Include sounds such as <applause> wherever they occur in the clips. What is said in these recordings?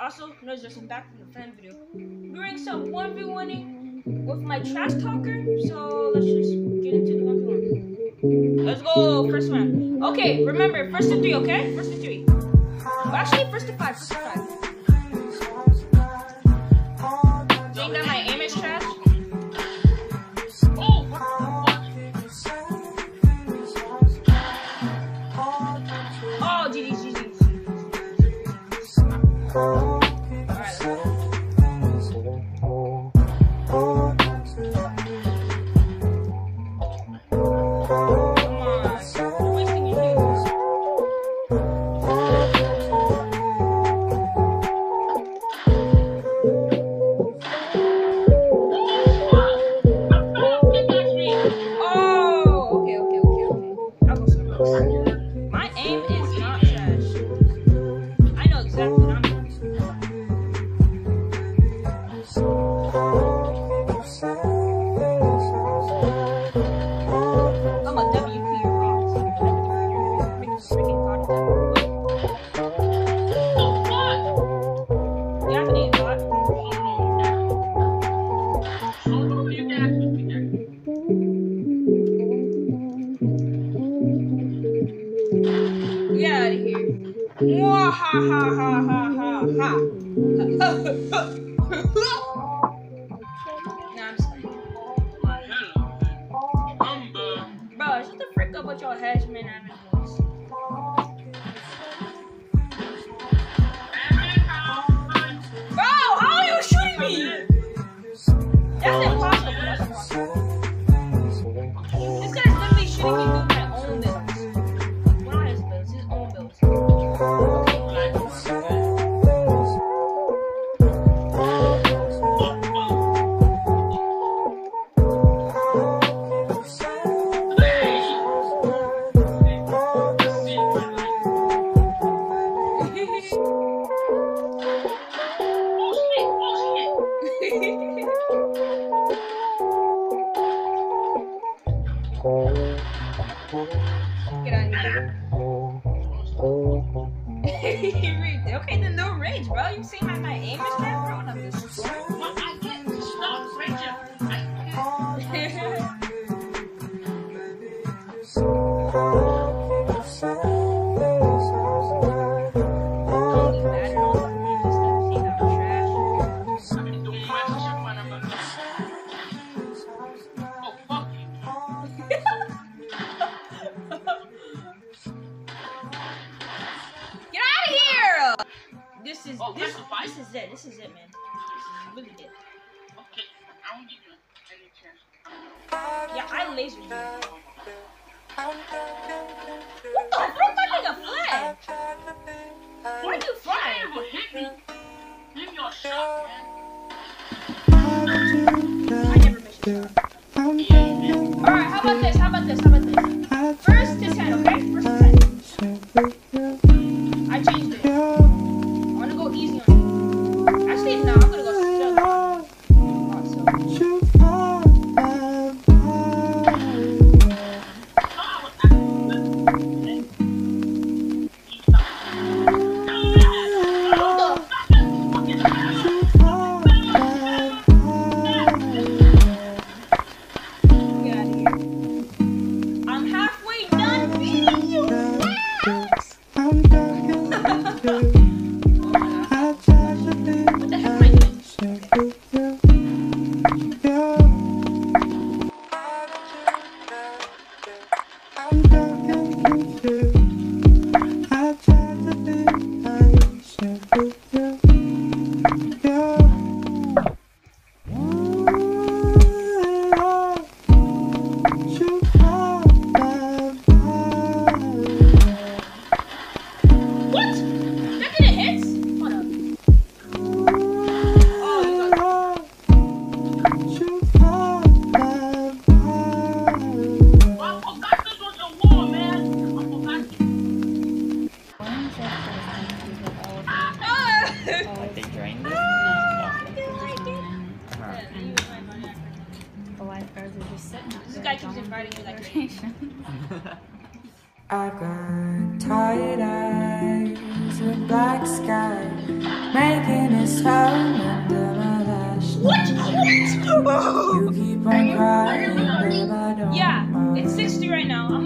also knows there's some back from the fan video. Doing some 1v1ing with my trash talker, so let's just get into the 1v1. Let's go, first one. Okay, remember, first to three, okay? First to three. Well, actually, first to five, first to five. Get out of here. Ha ha ha ha ha ha. <laughs> okay, then no rage, bro. You see how my aim is that, bro? And I'm just. Don't <laughs> Oh, this, that's this is it. This is it, man. This is really it. Okay, I won't give you any chance. Yeah, I lasered you. What the frick? That nigga flag. Why are you flying? I never missed a shot. Man. I never mentioned. Alright, how about this? How about this? How about this? First to ten, okay? First to ten. I changed it. Go easy on <laughs> I got tired eyes, a black sky, making us home under my lash. What? You keep on crying, babe, I don't Yeah, it's 60 right now.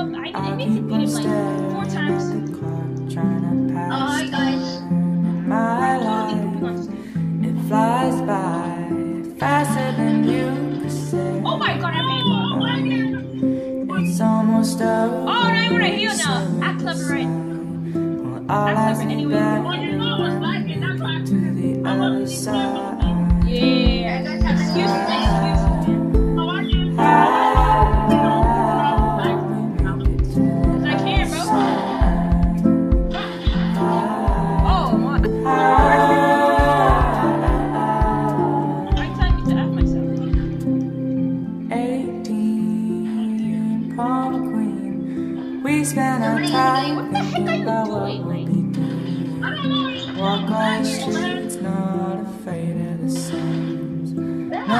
Oh, you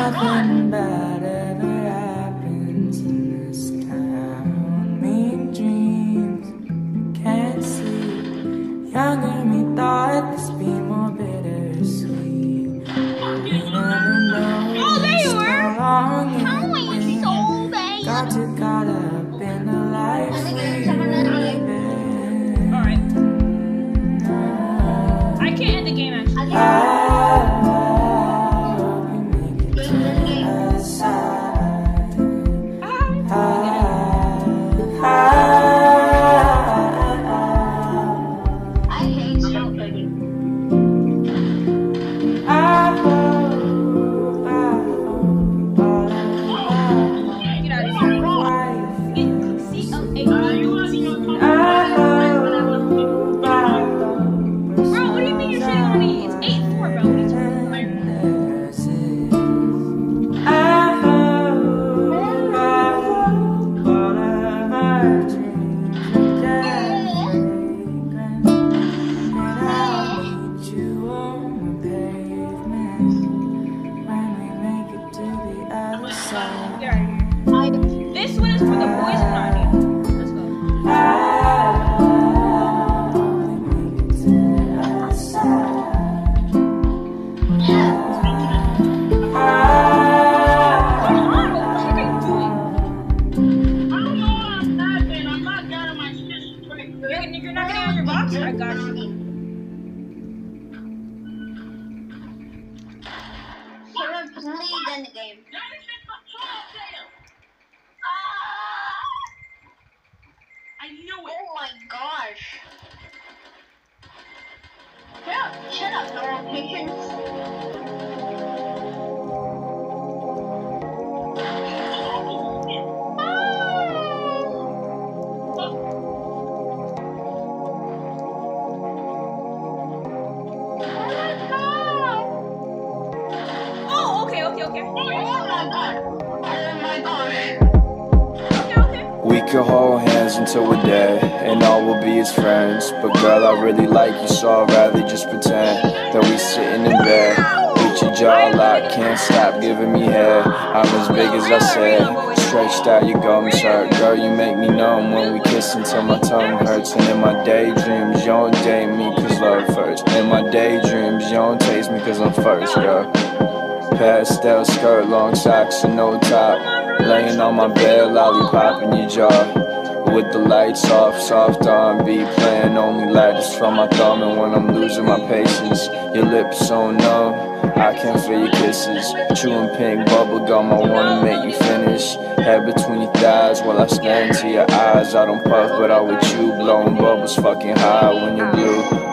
Nothing bad Please end the game. I knew it. Oh my gosh. Shut up, shut up, no patience. Could hold hands until we're dead, and all will be as friends. But girl, I really like you, so I'd rather just pretend that we sitting in bed. With your jaw locked, can't stop giving me head. I'm as big as I said, stretched out, your gums hurt. Girl, you make me numb when we kiss until my tongue hurts. And in my daydreams, you don't date me cause love first. In my daydreams, you don't taste me cause I'm first, girl. Pastel skirt, long socks and no top. Laying on my bed, lollipop in your jaw. With the lights off, soft R&B playing only lightest from my thumb. And when I'm losing my patience, your lips so numb. I can't feel your kisses. Chewing pink bubble gum, I wanna make you finish. Head between your thighs while I stare into your eyes. I don't puff, but I with you, blowing bubbles fucking high when you're blue. I'm